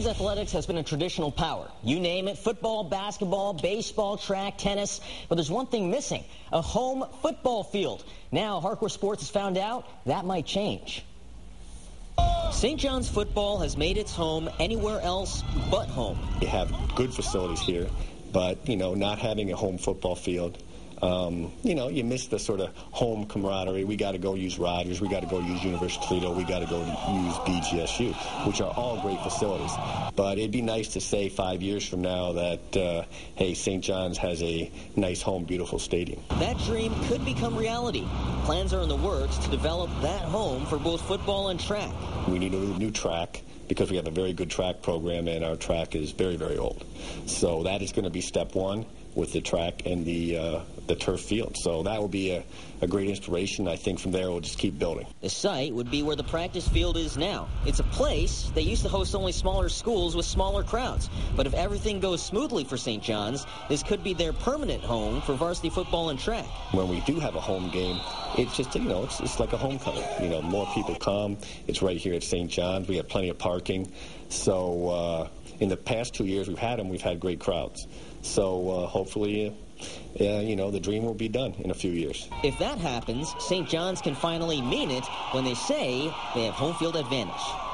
John's Athletics has been a traditional power. You name it, football, basketball, baseball, track, tennis. But there's one thing missing, a home football field. Now, Harcourt Sports has found out that might change. St. John's football has made its home anywhere else but home. We have good facilities here, but, you know, not having a home football field um, you know, you miss the sort of home camaraderie. We got to go use Rogers. We got to go use University of Toledo. We got to go use BGSU, which are all great facilities. But it'd be nice to say five years from now that, uh, hey, St. John's has a nice home, beautiful stadium. That dream could become reality. Plans are in the works to develop that home for both football and track. We need a new track because we have a very good track program and our track is very, very old. So that is going to be step one with the track and the uh, the turf field. So that will be a, a great inspiration. I think from there we'll just keep building. The site would be where the practice field is now. It's a place that used to host only smaller schools with smaller crowds. But if everything goes smoothly for St. John's, this could be their permanent home for varsity football and track. When we do have a home game, it's just, you know, it's, it's like a homecoming. You know, more people come. It's right here at St. John's. We have plenty of parking. So uh, in the past two years we've had them, we've had great crowds. So uh, hopefully uh, you know, the dream will be done in a few years. If that happens, St. John's can finally mean it when they say they have home field advantage.